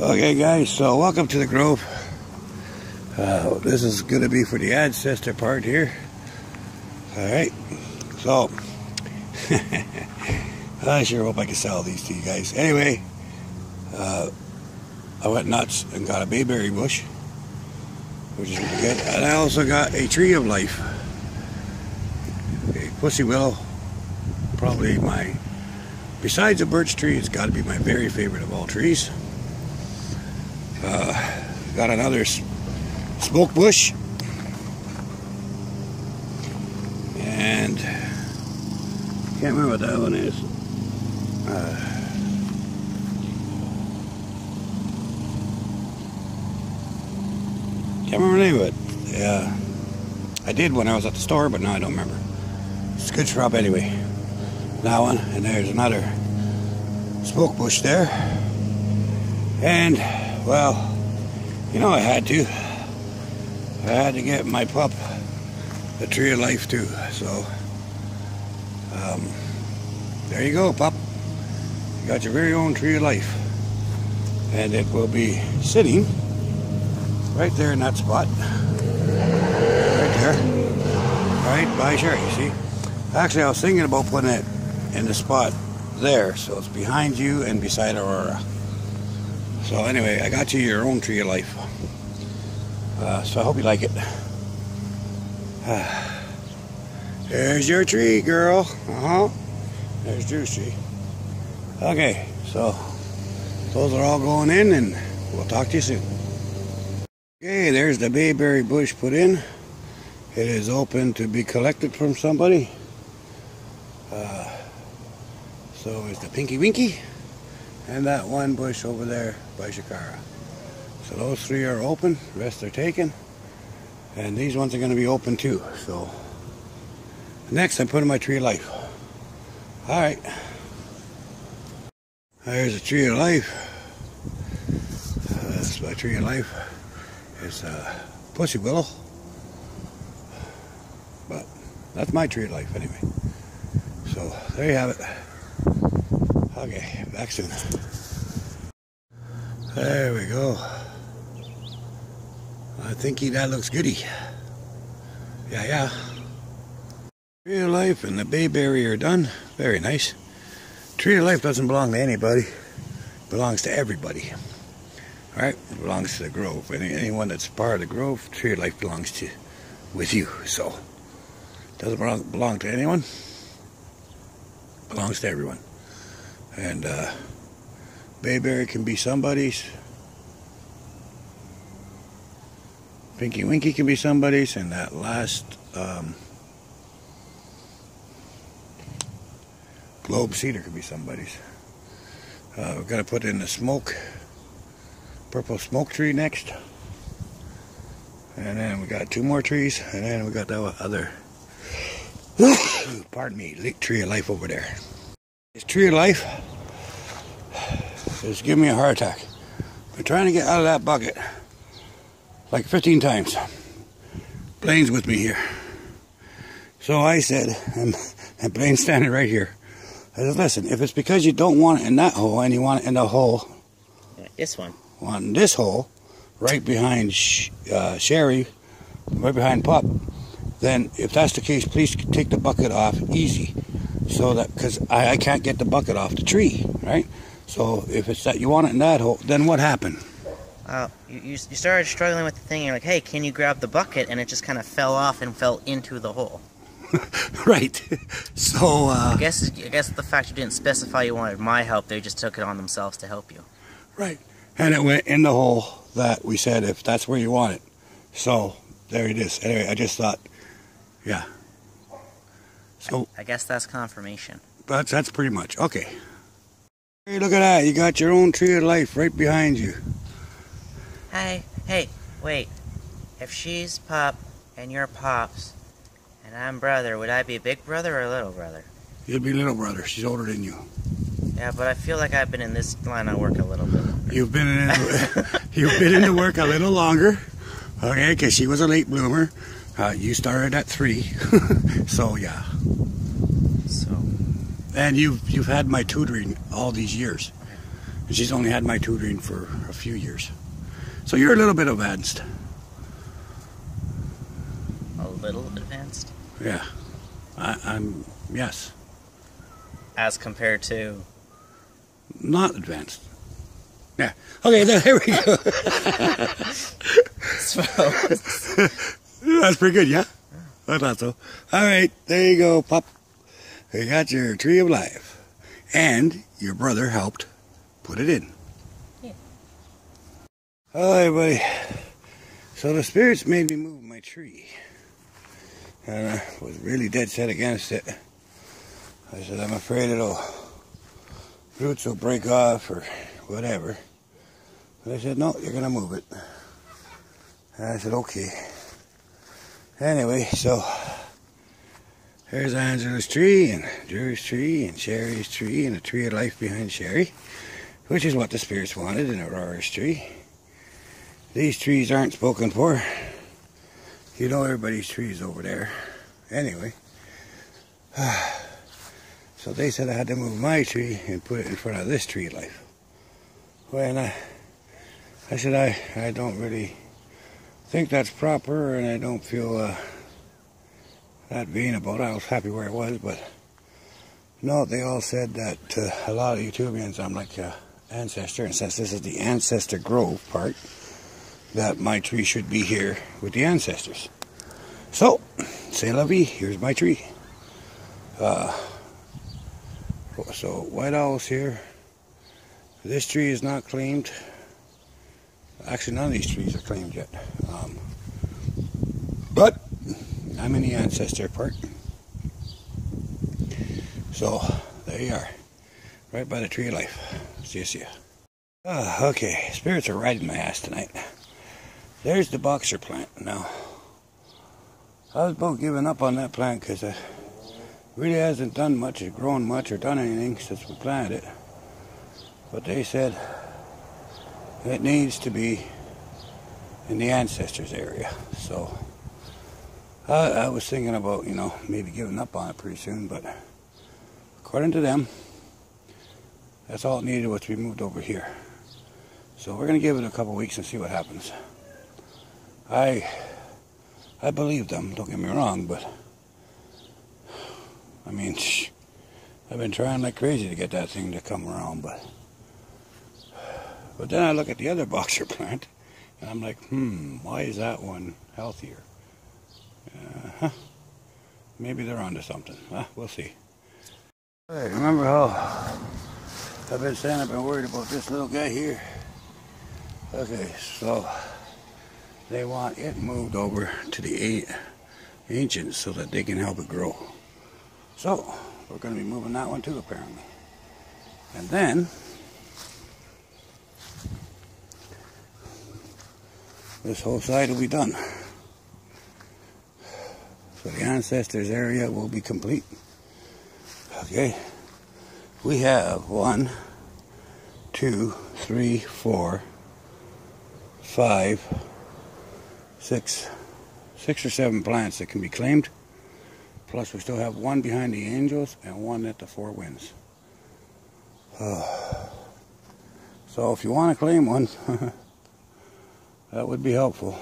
Okay, guys, so welcome to the Grove. Uh, this is going to be for the ancestor part here. Alright, so I sure hope I can sell these to you guys. Anyway, uh, I went nuts and got a bayberry bush, which is really good. And I also got a tree of life. A pussy willow, probably my, besides a birch tree, it's got to be my very favorite of all trees. Uh, got another smoke bush. And can't remember what that one is. Uh, can't remember the name of it. Yeah, I did when I was at the store, but now I don't remember. It's a good shrub anyway. That one, and there's another smoke bush there. And, well, you know I had to. I had to get my pup a tree of life too. So, um, there you go, pup. You got your very own tree of life. And it will be sitting right there in that spot. Right there. Right by Sherry, see? Actually, I was thinking about putting it in the spot there. So it's behind you and beside Aurora. So anyway, I got you your own tree of life. Uh, so I hope you like it. There's your tree, girl. Uh-huh. There's Drew's tree. Okay, so those are all going in and we'll talk to you soon. Okay, there's the bayberry bush put in. It is open to be collected from somebody. Uh, so is the Pinky Winky and that one bush over there by Shakara. So those three are open, rest are taken. And these ones are going to be open too. So next I'm putting my tree of life. Alright. There's a tree of life. Uh, that's my tree of life. It's a pussy willow. But that's my tree of life anyway. So there you have it. Okay, back soon. There we go. I think that looks goody. Yeah, yeah. Tree of Life and the Bayberry are done. Very nice. Tree of Life doesn't belong to anybody. It belongs to everybody. Alright? It belongs to the Grove. Any, anyone that's part of the Grove, Tree of Life belongs to with you. So, doesn't belong to anyone. Belongs to everyone. And, uh, Bayberry can be somebody's. Pinky Winky can be somebody's, and that last um, Globe Cedar could be somebody's. Uh, we're going to put in the smoke, purple smoke tree next. And then we got two more trees, and then we got that other, pardon me, tree of life over there. This tree of life is giving me a heart attack. Been trying to get out of that bucket like 15 times. Blaine's with me here. So I said, and, and Blaine's standing right here. I said, listen, if it's because you don't want it in that hole and you want it in the hole, this one, on this hole, right behind uh, Sherry, right behind Pup, then if that's the case, please take the bucket off easy. So that, because I, I can't get the bucket off the tree, right? So if it's that you want it in that hole, then what happened? Uh, you, you started struggling with the thing. You're like, hey, can you grab the bucket? And it just kind of fell off and fell into the hole. right. So uh, I guess I guess the fact you didn't specify you wanted my help, they just took it on themselves to help you. Right. And it went in the hole that we said if that's where you want it. So there it is. Anyway, I just thought, yeah. So I, I guess that's confirmation. That's that's pretty much okay. Hey, look at that. You got your own tree of life right behind you. Hey, hey, wait. If she's Pop and you're Pops and I'm brother, would I be a big brother or a little brother? You'd be little brother. She's older than you. Yeah, but I feel like I've been in this line of work a little bit longer. You've been in you've been in the work a little longer, okay? Because she was a late bloomer. Uh, you started at three, so yeah. And you've you've had my tutoring all these years. And she's only had my tutoring for a few years. So you're a little bit advanced. A little advanced? Yeah. I, I'm, yes. As compared to. Not advanced. Yeah. Okay, there we go. So, That's pretty good, yeah? I thought so. All right, there you go, Pop. You got your tree of life. And your brother helped put it in. Yeah. All right, buddy. So the spirits made me move my tree. And I was really dead set against it. I said, I'm afraid it'll, roots will break off or whatever. But I said, no, you're going to move it. And I said, okay. Anyway, so there's Angela's tree and Drew's tree and Sherry's tree and a tree of life behind Sherry, which is what the spirits wanted in Aurora's tree. These trees aren't spoken for. You know everybody's trees over there. Anyway, so they said I had to move my tree and put it in front of this tree of life. Well, I, I said I, I don't really think that's proper, and I don't feel uh, that being about. I was happy where I was, but no, they all said that uh, a lot of Utubians, I'm like ancestor, and since this is the ancestor grove part, that my tree should be here with the ancestors. So, say la vie, here's my tree. Uh, so, white owl's here. This tree is not claimed. Actually, none of these trees are claimed yet. Um, but I'm in the ancestor part. So there you are, right by the tree of life. See you, see ya. Ah, okay, spirits are riding my ass tonight. There's the boxer plant. Now, I was about giving up on that plant because it really hasn't done much, or grown much, or done anything since we planted it. But they said it needs to be in the ancestors area. So I, was thinking about, you know, maybe giving up on it pretty soon, but according to them, that's all it needed was to be moved over here. So we're going to give it a couple weeks and see what happens. I I believe them, don't get me wrong, but I mean, I've been trying like crazy to get that thing to come around, but but then I look at the other boxer plant, and I'm like, hmm, why is that one healthier? Huh. Maybe they're onto something. Uh, we'll see. Remember how I've been saying I've been worried about this little guy here? Okay, so they want it moved over to the eight ancients so that they can help it grow. So, we're going to be moving that one too, apparently. And then, this whole side will be done. Ancestors area will be complete. Okay. We have one, two, three, four, five, six, six or seven plants that can be claimed. Plus we still have one behind the angels and one at the four winds. Uh, so if you want to claim one, that would be helpful.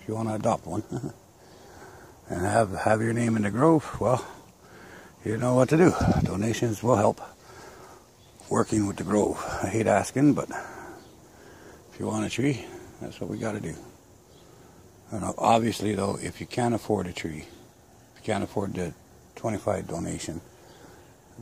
If you want to adopt one and have have your name in the grove, well, you know what to do. Donations will help working with the grove. I hate asking, but if you want a tree, that's what we got to do. And obviously, though, if you can't afford a tree, if you can't afford the 25 donation,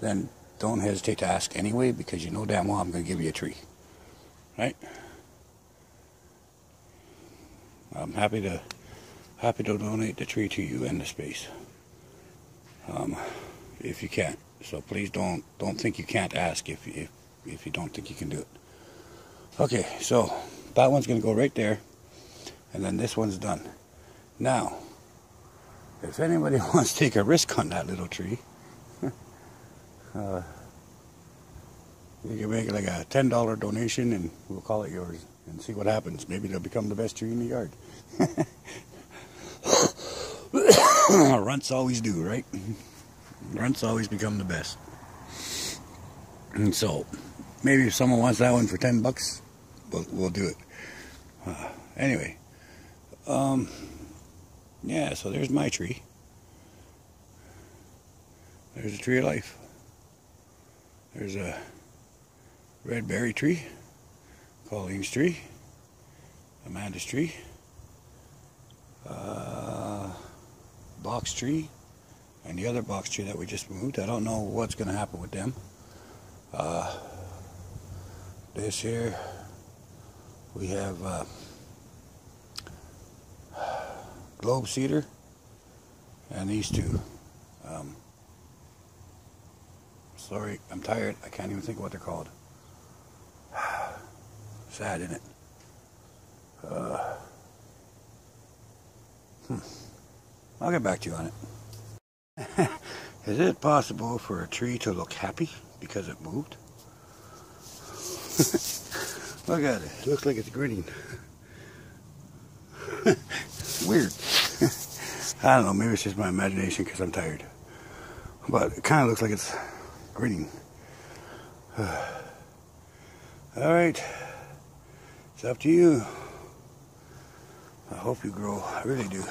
then don't hesitate to ask anyway because you know damn well I'm going to give you a tree. Right? I'm happy to happy to donate the tree to you and the space. Um, if you can't. So please don't don't think you can't ask if if if you don't think you can do it. Okay, so that one's gonna go right there, and then this one's done. Now, if anybody wants to take a risk on that little tree, uh, you can make like a ten dollar donation, and we'll call it yours, and see what happens. Maybe it'll become the best tree in the yard. Runts always do, right? Runts always become the best. And so, maybe if someone wants that one for 10 bucks, we'll, we'll do it. Uh, anyway, um, yeah, so there's my tree. There's a tree of life. There's a red berry tree, Colleen's tree, Amanda's tree, uh, box tree, and the other box tree that we just moved. I don't know what's going to happen with them. Uh, this here, we have uh, globe cedar and these two. Um, sorry, I'm tired. I can't even think what they're called. Sad, isn't it? Uh, hmm. I'll get back to you on it. Is it possible for a tree to look happy because it moved? look at it. it. Looks like it's grinning. Weird. I don't know. Maybe it's just my imagination because I'm tired. But it kind of looks like it's grinning. All right. It's up to you. I hope you grow. I really do.